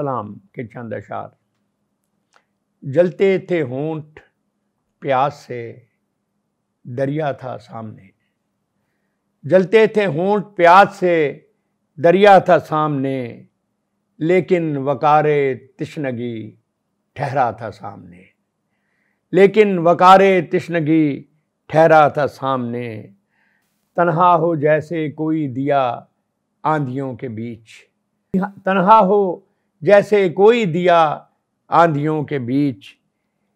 سلام کے چند اشار جلتے تھے ہونٹ پیاس سے، دریا تھا سامنے۔ جلتے تھے ہونٹ پیاس سے، دریا تھا سامنے۔ لیکن وقار تشنگی ٹھہرا تھا سامنے۔ لیکن وقار تشنگی ٹھہرا تھا سامنے۔ تنہا ہو جیسے کوئی دیا آندھیوں کے بیچ۔ تنہا ہو جیسے کوئی دیا آندھیوں کے بیچ،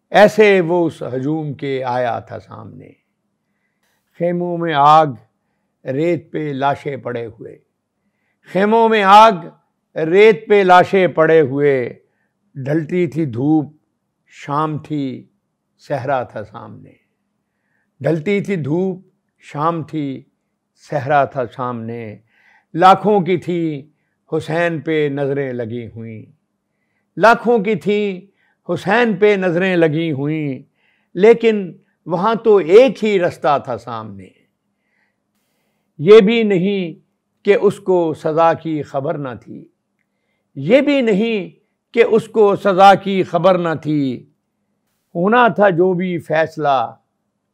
ایسے وہ اس ہجوم کے آیا تھا سامنے۔ خیموں میں آگ ریت پہ لاشیں پڑے ہوئے۔ خیموں میں آگ ریت پہ لاشیں پڑے ہوئے۔ ڈھلتی تھی دھوپ، شام تھی صحرا تھا سامنے۔ ڈھلتی تھی دھوپ، شام تھی صحرا تھا سامنے۔ لاکھوں کی تھی حسین پہ نظریں لگی ہوئیں۔ لاکھوں کی تھی حسین پہ نظریں لگی ہوئیں، لیکن وہاں تو ایک ہی رستہ تھا سامنے۔ یہ بھی نہیں کہ اس کو سزا کی خبر نہ تھی۔ یہ بھی نہیں کہ اس کو سزا کی خبر نہ تھی۔ ہونا تھا جو بھی فیصلہ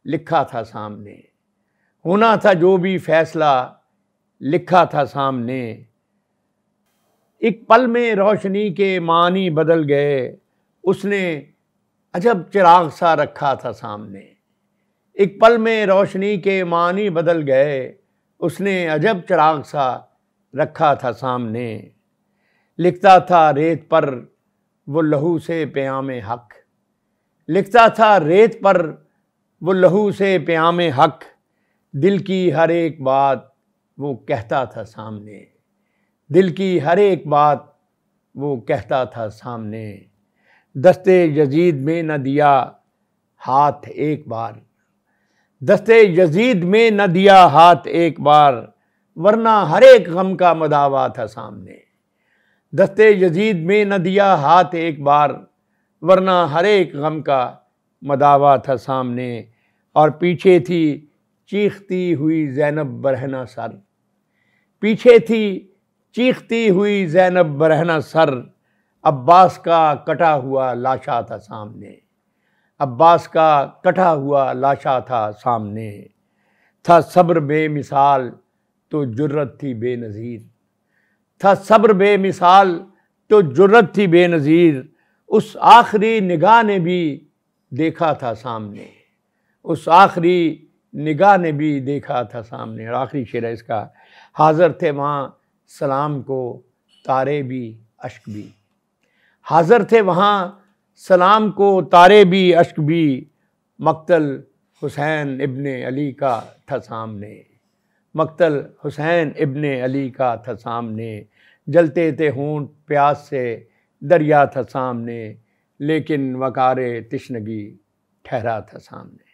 لکھا تھا سامنے۔ ہونا تھا جو بھی فیصلہ لکھا تھا سامنے۔ ایک پل میں روشنی کے معنی بدل گئے۔ اس نے عجب چراغ سا رکھا تھا سامنے۔ ایک پل میں روشنی کے معنی بدل گئے۔ اس نے عجب چراغ سا رکھا تھا سامنے۔ لکھتا تھا ریت پر وہ لہو سے پیام حق۔ لکھتا تھا ریت پر وہ لہو سے پیام حق۔ دل کی ہر ایک بات وہ کہتا تھا سامنے۔ دل کی ہر ایک بات وہ کہتا تھا سامنے۔ دستے یزید میں نہ دیا ہاتھ ایک بار۔ دستے یزید میں نہ دیا ہاتھ ایک بار۔ ورنہ ہر ایک غم کا مداوع تھا سامنے۔ دستے یزید میں نہ دیا ہاتھ ایک بار۔ ورنہ ہر ایک غم کا مداوع تھا سامنے۔ اور پیچھے تھی چیختی ہوئی زینب برہنہ سر۔ پیچھے تھی چیختی ہوئی زینب برہنہ سر، عباس کا کٹا ہوا لاشا تھا سامنے۔ عباس کا کٹا ہوا لاشا تھا سامنے۔ تھا صبر بے مثال، تو جرت تھی بے نظیر۔ تھا صبر بے مثال، تو جرت تھی بے نظیر۔ اس آخری نگاہ نے بھی دیکھا تھا سامنے۔ اس آخری نگاہ نے بھی دیکھا تھا سامنے۔ اور آخری شعر ہے اس کا، حاضر تھے وہاں سلام کو، تارے بھی اشک بھی۔ حاضر تھے وہاں، سلام کو، تارے بھی اشک بھی۔ مقتل حسین ابن علی کا تھا سامنے۔ مقتل حسین ابن علی کا تھا سامنے۔ جلتے تھے ہونٹ پیاس سے، دریا تھا سامنے۔ لیکن وقار تشنگی ٹھہرا تھا سامنے۔